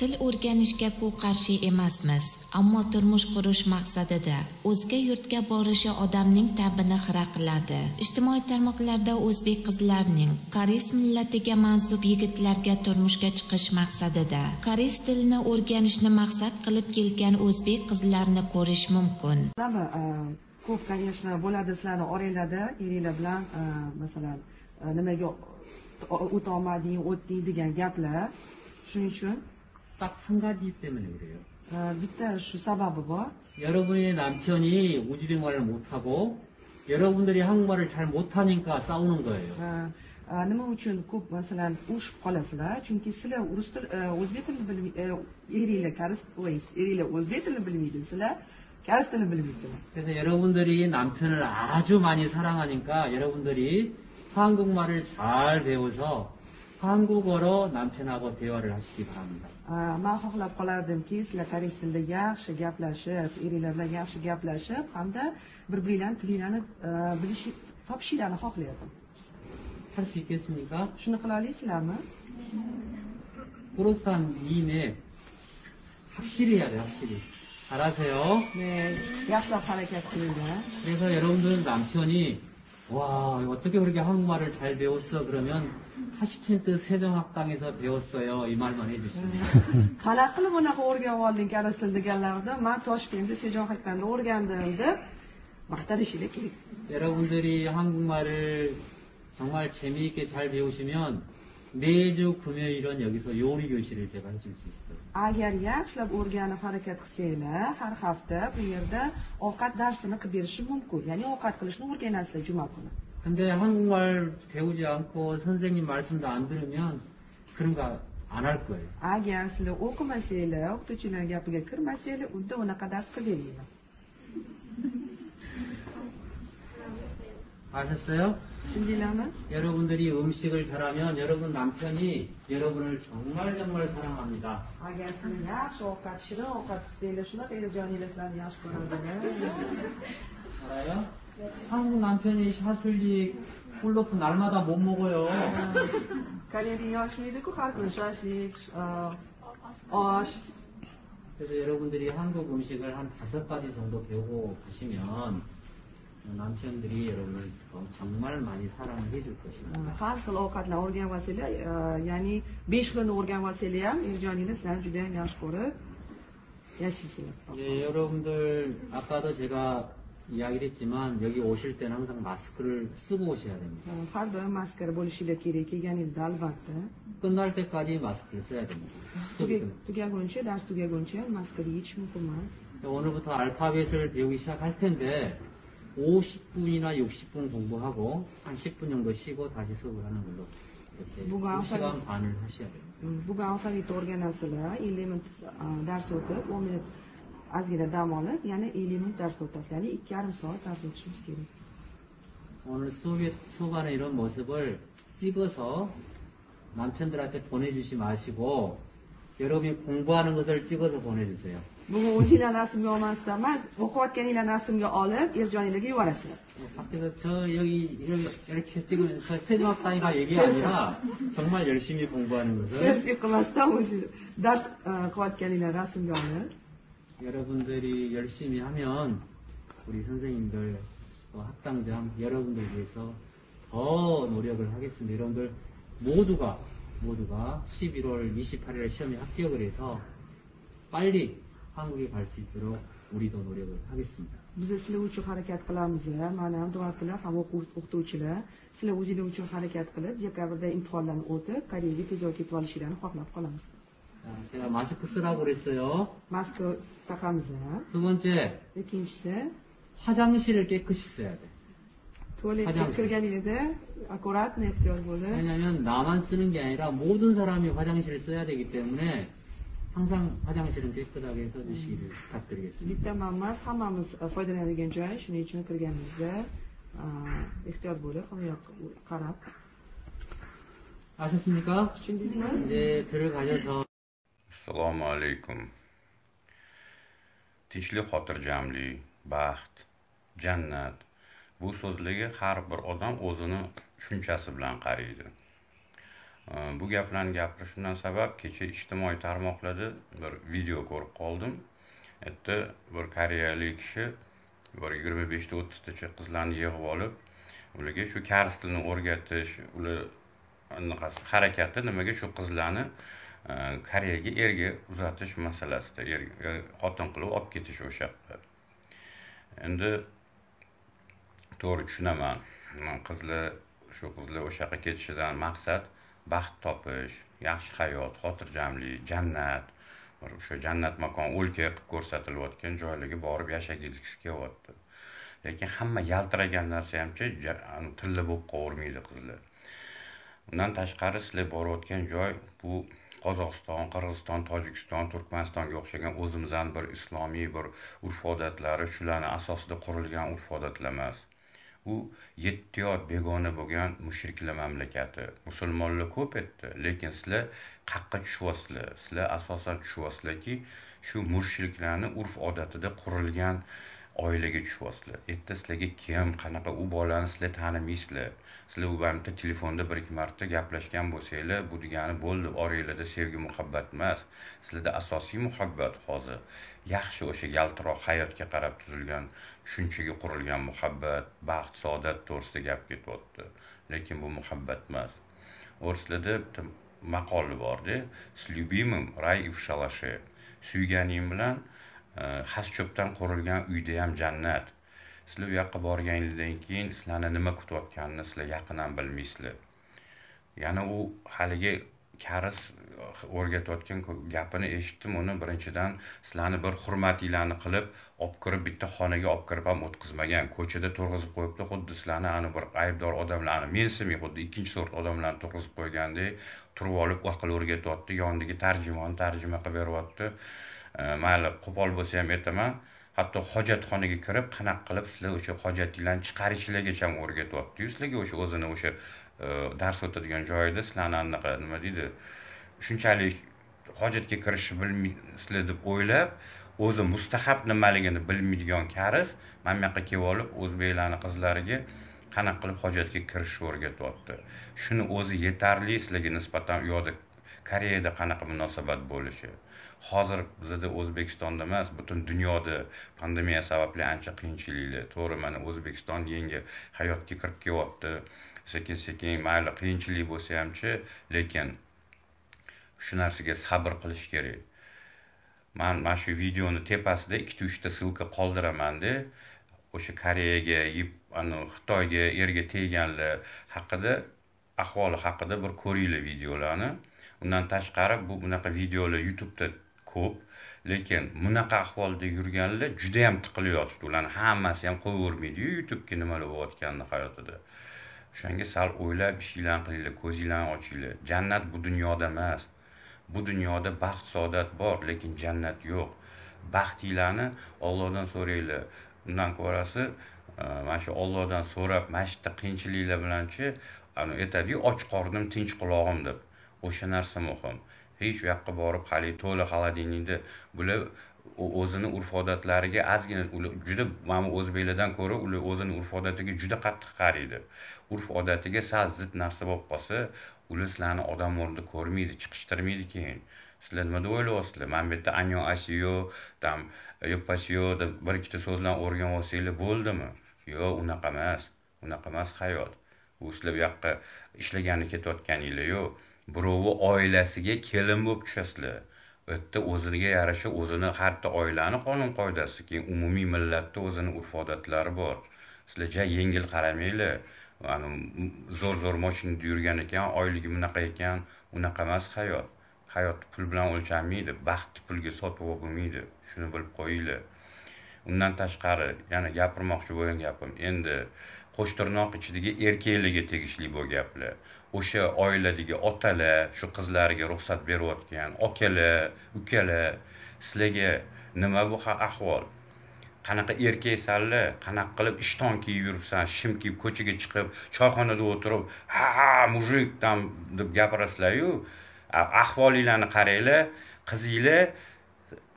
til o'rganishga ku qarshi emasmiz. Ammo turmush qurish maqsadida o'zga yurtga borishi odamning ta'bini xira qiladi ijtimoiy tarmoqlarda o'zbek qizlarining koreys millatiga mansub yigitlarga turmushga chiqish maqsadida koreys tilini o'rganishni maqsad qilib kelgan o'zbek qizlarini ko'rish mumkin. E, ko'p конечно bo'ladi sizlarni oranglarda eringlar bilan e, masalan e, nimaga o'tolmading o'tding degan gaplar. Shuning uchun 딱 한 가지 때문에 그래요. e, bitta shu sababi bor 여러분의 남편이 우즈벡말을 못하고 여러분들이 한국말을 잘 못하니까 싸우는 거예요. E, e, nima uchun ko'p masalan urushib qolasizlar chunki sizlar rus til e, o'zbek tilini bilmaydi eringlar koreys ой, eringlar o'zbek tilini bilmaydi sizlar koreys tilini bilmaysizlar 그래서 여러분들이 남편을 아주 많이 사랑하니까 여러분들이 한국말을 잘 배워서 한국어로 남편하고 대화를 하시기 바랍니다. man xohlab qolardimki sizlar koreys tilida yaxshi gaplashib eringlar bilan yaxshi gaplashib hamda bir biringlarni tilinglarni bilish topishinglarni xohlayapman 할 수 있겠습니까? shuni qila olasizlarmi 프로스탄 이인에 확실히 해야 돼, 확실히. 잘하세요. 네, yaxshilab harakat qilinglar 그래서 여러분들 남편이 와 어떻게 그렇게 한국말을 잘 배웠어 그러면 타시켄트 세종학당에서 배웠어요 이 말만 해주시면 qanaqa qilib bunaqa o'rganib olding koreys tili deganlarida man toshkentda sejong hakanda o'rgandim deb maqtanishinglar kerak 여러분들이 한국말을 정말 재미있게 잘 배우시면 매주 금요일은 여기서 요리 교실을 제가 해줄 수 있어요 agar yaxshilab o'rganib harakat qilsanglar har hafta bu yerda ovqat darsini qilib berishim mumkin ya'ni ovqat qilishni o'rganasizlar juma kuni 근데 한국말 배우지 않고 선생님 말씀도 안 들으면 그런 거 안 할 거예요 agar sizlar o'qimasanglar o'qituvchilar gapiga kirmasanglar unda unaqa dars qilib bermayman 아셨어요? Tushundinglarmi 여러분들이 음식을 잘하면 여러분 남편이 여러분을 정말 정말 사랑합니다. ovqat qilsanglar shunaqa joninglar sizlarni yaxshi ko'radilar 알아요? 한국 남편이 샤슬리 홀로프 날마다 못 먹어요. 그래서 여러분들이 한국 음식을 한 다섯 가지 정도 배우고 가시면 남편들이 여러분을 정말 많이 사랑을 해줄 것입니다. har xil olsanglar ya'ni besh xilini o'rganib olsanglar ham er joninglar sizlarni juda yam yaxshi ko'rib yashaysizlar 이제 여러분들 아까도 제가 이야기를 했지만 여기 오실 때는 항상 마스크를 쓰고 오셔야 됩니다. har doim maskara bo'lishinglar kerak kelganingizda albatta 끝날 때까지 마스크를 써야 됩니다. Tuga- 끝- tugaguncha dars tugaguncha maskara yechish mumkin emas 오늘부터 알파벳을 배우기 시작할 텐데 50분이나 60분 공부하고 한 10분 정도 쉬고 다시 수업을 하는 걸로 이렇게 뭐가 2시간 반을 하셔야. Mm, bugun o'rganasizlar minut uh, dars o'tib o'n minut ozgina dam olib yana ellik minut dars o'tasizlar ya'ni ikki yarim soat dars o'tishimiz kerak 오늘 수업의 수업하는 이런 모습을 찍어서 남편들한테 보내주지 마시고 여러분이 공부하는 것을 찍어서 보내주세요. Bugun o'zinglar rasmga olmasdan emas o'qiyotganinglar rasmga olib er joninglarga yuborasizlar 밖에서 저 여기 이렇게, 찍으면 저 세종학당이가 얘기 아니라 정말 열심히 공부하는 것을 selfi qilmasdan o'zi dars uh, qilayotganinglar rasmga olib 여러분들이 열심히 하면 우리 선생님들 또 학당장 여러분들 위해서 더 노력을 하겠습니다. 여러분들 모두가 모두가 11월 28일 시험에 합격을 해서 빨리 한국에 갈 수 있도록 우리도 노력을 하겠습니다. biz sizlar uchun harakat qilamiz mana ham duatlar ham o'qu- o'qituvchilar sizlar o'zinglar uchun harakat qilib dekabrda imtihonlarni o'tib koreyaga tezroq ketib olishinglarni xohlab qolamiz 자, 제가 마스크 쓰라고 그랬어요. maska taqamiz 두 번째, ikkinchisi 화장실을 깨끗이 써야 돼. tualetga 화장실. kirganingizda ehtiyot 왜냐하면 나만 쓰는 게 아니라 모든 사람이 화장실을 써야 되기 때문에 항상 화장실은 깨끗하게 써주시기를 부탁드리겠습니다. bittaman emas hammamiz e, foydalanadigan joy shuning uchun kirganimizda e, ehtiyot bo'lib hamma yoqqa qarab 아셨습니까? tushundingizmi 이제 들어가셔서 assalomu alaykum tinchlik xotirjamlik baxt jannat bu so'zlarga har bir odam o'zini tushunchasi bilan qaraydi Э, bu gaplarni gapirishimdan sabab kecha ijtimoiy tarmoqlarda bir video ko'rib qoldim. U yerda bir koreyalik kishi bir yigirma beshta o'ttiztacha qizlarni yig'ib olib ularga shu kars tilini o'rgatish ular anaqasi harakati nimaga shu qizlarni e, koreyaga erga uzatish masalasida er xotin qilib olib ketish o'sha yoqqa endi to'g'ri tushunaman. Qizlar shu qizlar o'sha yoqqa ketishidan maqsad baxt topish yaxshi hayot xotirjamlik jannat. Bir o'sha jannat makon o'lka qilib ko'rsatilayotgan joylarga borib yashagisi kelyapti. Lekin hamma yaltiragan narsa hamchi tilla bo'lib qolavermaydi qizlar. Undan tashqari sizlar borayotgan joy bu qozog'iston qirg'iziston tojikiston turkmanistonga o'xshagan o'zimizdan bir islomiy bir urf odatlari shularni asosida qurilgan urf odatlar emas. U yetti yot begona bo'lgan mushriklar mamlakati. Musulmonlar ko'p etdi lekin sizlar qaqqa tushyapsizlar sizlar asosan tushyapsizlarki shu mushriklarni urf odatida qurilgan oilaga tushyapsizlar. Erta sizlarga kim qanaqa u bolani sizlar tanimaysizlar sizlar u bilan telefonda bir ikki marta gaplashgan bo'lsanglar bu degani bo'ldi oranglarda sevgi muhabbat emas. Sizlarda asosiy muhabbat hozir yaxshi o'sha yaltiroq hayotga qarab tuzilgan tushunchaga qurilgan muhabbat baxt saodat to'g'risida gap ketyapti. Lekin bu muhabbat emas. O'rislarda bitta maqoli borda. С любимым рай и в шалаше suyganing bilan xas cho'pdan qurilgan uyda ham jannat sizlar u yoqqa borganingizdan keyin sizlarni nima kutayotganini sizlar yaqindan bilmaysizlar yana u haligi karis o'rgatayotgan gapini eshitdim uni birinchidan sizlarni bir hurmatinglarni qilib olib kirib bitta xonaga olib kirib ham o'tkazmagan ko'chada turg'izib qo'yibdi xuddi sizlarni ani bir aybdor odamlarni mensimay xuddi ikkinchi sort odamlarni turg'izib qo'ygandek turib olib aql o'rgatyapti yonidagi tarjimoni tarjima qilib beryapti Э, mayli qo'pol bo'lsa ham aytaman hatto hojatxonaga kirib qanaqa qilib sizlar o'sha hojatinglarni chiqarishlargacha o'rgatyaptiyu? Sizlarga o'sha o'zini o'sha e, dars o'tadigan joyida sizlarni anaqa nima deydi shunchalik hojatga kirishni bilmaysizlar deb o'ylab o'zi mustahab nimaligini bilmaydigan karis mana bu yoqqa kelib olib o'zbeklarni qizlariga qanaqa qilib hojatga kirishni o'rgatyapti. Shuni o'zi yetarli sizlarga nisbatan u yoqda koreyada qanaqa munosabat bo'lishi. Hozir bizada o'zbekistonda emas butun dunyoda pandemiya sababli ancha qiyinchiliklar. To'g'ri mana o'zbekiston yangi hayotga kirib kelyapti. Sekin sekin mayli qiyinchilik bo'lsa hamchi lekin shu narsaga sabr qilish kerak. Man mana shu videoni tepasida ikkita uchta ссылка qoldiramanda o'sha koreyaga xitoyga erga tegganlar haqida ahvoli haqida bir ko'ringlar videolarni. Undan tashqari bu bunaqa videolar youtubeda ko'p. Lekin bunaqa ahvolda yurganlar judayam tiqilib yotibdi ularni hammasi ham qo'yavermaydiyu youtubega nimalar bo'layotganini hayotida. O'shanga sal o'ylab ishinglarni qilinglar ko'zinglarni ochinglar. Jannat bu dunyoda emas. Bu dunyoda baxt saodat bor lekin jannat yo'q. Baxtinglarni ollohdan so'ranglar undan ko'rasi e, mana shu ollohdan so'rab mana shu yerda qiyinchiliklar bilanchi aytadiyu och qornim tinch qulog'im deb. O'sha narsa muhim. Hech u yoqqa borib haligi to'la холодильникda bular o'zini urf odatlariga ozgina juda mana o'zbeklardan ko'ra ular o'zini urf odatiga juda qattiq qaraydi urf odatiga sal zid narsa bo'lib qolsa ular sizlarni odam o'rnida ko'rmaydi chiqishtirmaydi keyin. Sizlar nima deb o'ylayapsizlar? Mana bu yerda anyo asiyo там yopasiyo deb bir ikkita so'zlarni o'rganib olsanglar bo'ldimi? Yo'q unaqa emas unaqa emas hayot. U sizlar bu yoqqa ishlagani ketayotganinglar yo'q birovi oilasiga kelin bo'lib tushasizlar. U yerda o'ziga yarasha o'zini har bitta oilani qonun qoidasi keyin umumiy millatni o'zini urf odatlari bor. Sizlar ja yengil qaramanglar. Zo'r zo'r mashinada yurgan ekan oyligi bunaqa ekan unaqa emas hayot. Hayot pul bilan o'lchanmaydi baxtni pulga sotib bo'lmaydi. Shuni bilib qo'yinglar. Undan tashqari yana gapirmoqchi bo'lgan gapim. Endi qo'shtirnoq ichidagi erkaklarga tegishli bu gaplar. O'sha oiladagi otalar shu qizlariga ruxsat berayotgan okalar ukalar sizlarga nima bu ahvol? Qanaqa erkaksanlar qanaqa qilib ishton kiyib yuribsan shim kiyib ko'chaga chiqib choyxonada o'tirib ha ha mujik там deb gapirasizlaryu ahvolinglarni qaranglar qizinglar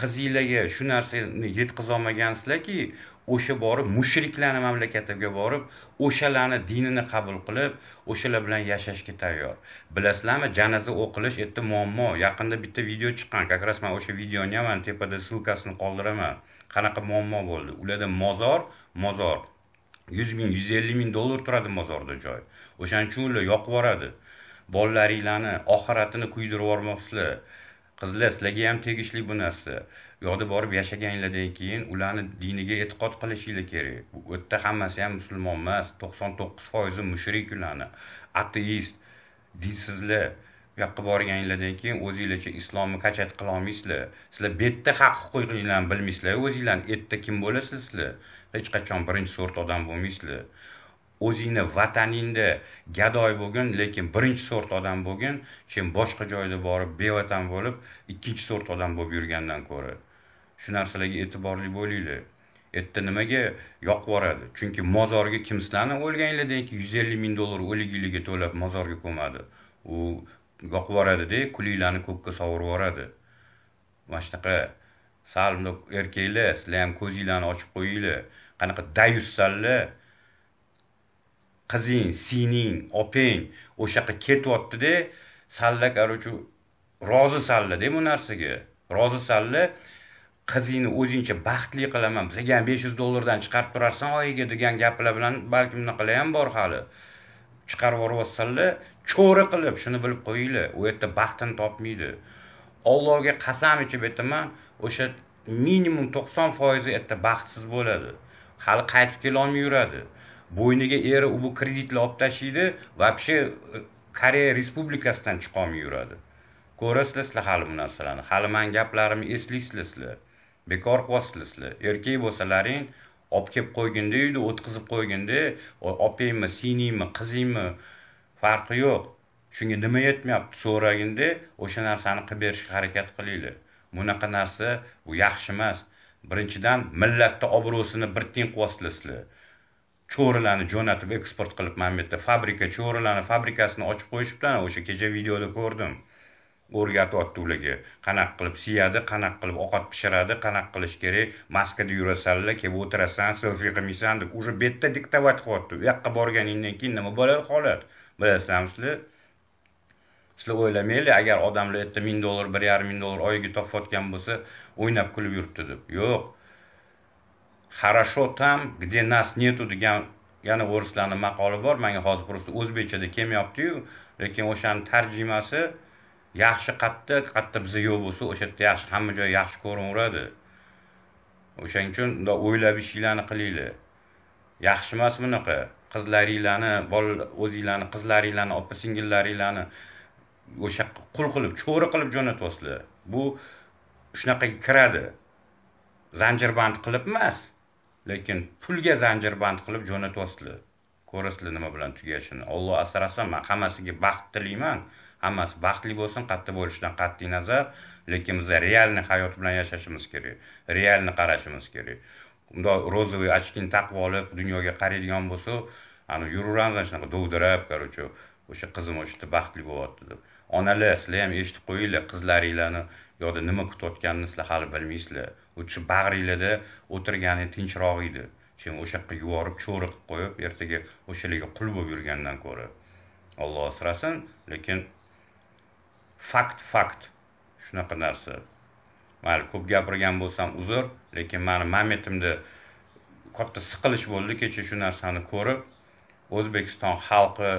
qizinglarga shu narsani yetkazolmagansizlarki o'sha borib mushriklarni mamlakatiga borib o'shalarni dinini qabul qilib o'shalar bilan yashashga tayyor. Bilasizlarmi janaza o'qilish yerda muammo. Yaqinda bitta video chiqqan. Как раз man o'sha videoni ham tepada ссылкасini qoldiraman. Qanaqa muammo bo'ldi? Ularda mozor mozor. Yuz ming yuz ellik ming dollar turadi mozorda joy. O'shaning uchun ular yoqib yuboradi. Bolalaringlarni oxiratini kuydirib yubormoqsizlar. Qizlar sizlarga ham tegishli bu narsa. Yoqda borib yashaganinglardan keyin ularni diniga e'tiqod qilishinglar kerak. U yerda hammasi ham musulmon emas to'qson to'qqiz foizi mushrik ularni ateist dinsizlar. Bu yoqqa borganinglardan keyin o'zinglarcha islomni kachat qilolmaysizlar sizlar bu yerda haq huquqinglarni bilmaysizlar o'zinglarni erta kim bo'lasizlar? Sizlar hech qachon birinchi sort odam bo'lmaysizlar. O'zingni vataningda gadoy bo'lgin lekin birinchi sort odam bo'lgin. Sen boshqa joyda borib bevatan bo'lib ikkinchi sort odam bo'lib yurgandan ko'ra. Shu narsalarga e'tiborli bo'linglar. Erta nimaga yoqib yuboradi? Chunki mozorga kim sizlarni o'lganinglardan keyin yuz ellik ming dollar o'liginlarga to'lab mozorga ko'madi u yoqib yuboradida kulinglarni ko'kka sovurib yuboradi. Mana shunaqa sal erkaklar sizlar ham ko'zinglarni ochib qo'yinglar. Qanaqa dayussanlar qizing sining opang o'sha yoqqa ketyaptida salla короче rozisanlarda bu narsaga. Rozisanlar qizingni o'zingcha baxtli qilaman. Sizga ham besh yuz dollardan chiqarib turarsan oyiga degan gaplar bilan balki bunaqalar ham bor hali. Chiqarib yuborsanlar cho'ri qilib shuni bilib qo'yinglar u yerda baxtini topmaydi. Ollohga qasam ichib aytaman o'sha minimum to'qson foizi yerda baxtsiz bo'ladi. Hali qaytib kelolmay yuradi. Bo'yniga eri u bu kreditlar olib tashlaydi вообще e, koreya respublikasidan chiqolmay yuradi. Ko'rasizlar sizlar hali bu narsalarni. Hali mani gaplarimni eslaysizlar sizlar. Bekor qilyapsizlar erkak bo'lsalaring olib kelib qo'yganda uyda o'tkazib qo'yganda opangmi singlingmi qizingmi? Farqi yo'q. Shunga nima yetmayapti so'raginda o'sha narsani qilib berishga harakat qilinglar. Bunaqa narsa bu yaxshi emas. Birinchidan millatni obro'sini bir tiyin qilyapsizlar sizlar cho'rilarni jo'natib eksport qilib mana bu yerda fabrika cho'rilarni fabrikasini ochib qo'yishibdi o'sha kecha videoda ko'rdim. O'rgatyapti ularga qanaqa qilib siyadi qanaqa qilib ovqat pishiradi qanaqa qilish kerak? Maskada yurasanlar kelib o'tirasan selfi qilmaysan deb уже betda yerda diktovat qilyapti u yoqqa borganingdan keyin nima bo'ladi holat? Bilasizlarmi sizlar? Sizlar o'ylamanglar agar odamlar yerda ming dollar bir yarim ming dollar oyiga topayotgan bo'lsa o'ynab kulib yuribdi deb. Yo'q. Хорошо там где нас нету degan yana o'rislarni maqoli bor. Manga hozir просто o'zbekchada kelmayaptiyu lekin o'shani tarjimasi yaxshi qayerda qayerda biza yo'q bo'lsa o'sha yerda yaxshi hamma joy yaxshi ko'rinaveradi o'shaning uchun bundoq o'ylab ishinglarni qilinglar. Yaxshi emas bunaqa. Qizlaringlarni o'zinglarni qizlaringlarni opa singillaringlarni o'sha qul qilib cho'ri qilib jo'natyapsizlar. Bu shunaqaga kiradi. Zanjirband qilib emas lekin pulga zanjirband qilib jo'natyapsizlar. Ko'rasizlar nima bilan tugashini. Olloh asrasin man hammasiga baxt tilayman. Hammasi baxtli bo'lsin qayerda bo'lishidan qat'iy nazar lekin biz realniy hayot bilan yashashimiz kerak realni qarashimiz kerak. Bundoq розовый очкini taqib olib dunyoga qaraydigan bo'lsa ani yuraveramiz shunaqa dovdirab короче o'sha qizim o'sha baxtli bo'lyapti deb. Onalar sizlar ham eshitib qo'yinglar qizlaringlarni yoqda nima kutayotganini sizlar hali bilmaysizlar. O'sha bag'ringlarda o'tirgani tinchroq edi. Sen o'sha yoqqa yuborib cho'ri qilib qo'yib ertaga o'shalarga qul bo'lib yurgandan ko'ra. Olloh asrasin lekin fakt fakt. Shunaqa narsa. Mayli ko'p gapirgan bo'lsam uzr lekin mani mametimda katta siqilish bo'ldi. Kecha shu narsani ko'rib o'zbekiston xalqi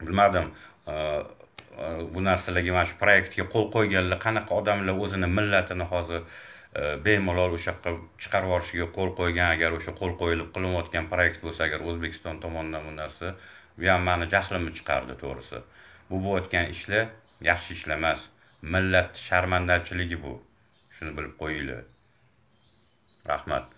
bilmadim e, e, bu narsalarga mana shu proyektga qo'l qo'yganlar qanaqa odamlar o'zini millatini hozir e, bemalol o'sha yoqqa chiqarib yuborishiga qo'l qo'ygan. Agar o'sha qo'l qo'yilib qilinayotgan proyekt bo'lsa agar o'zbekiston tomonidan bu narsa bu ham mani jahlimni chiqardi to'g'risi. Bu bo'layotgan ishlar yaxshi ishlamas. Millat sharmandachiligi bu. Shuni bilib qo'yinglar. Rahmat.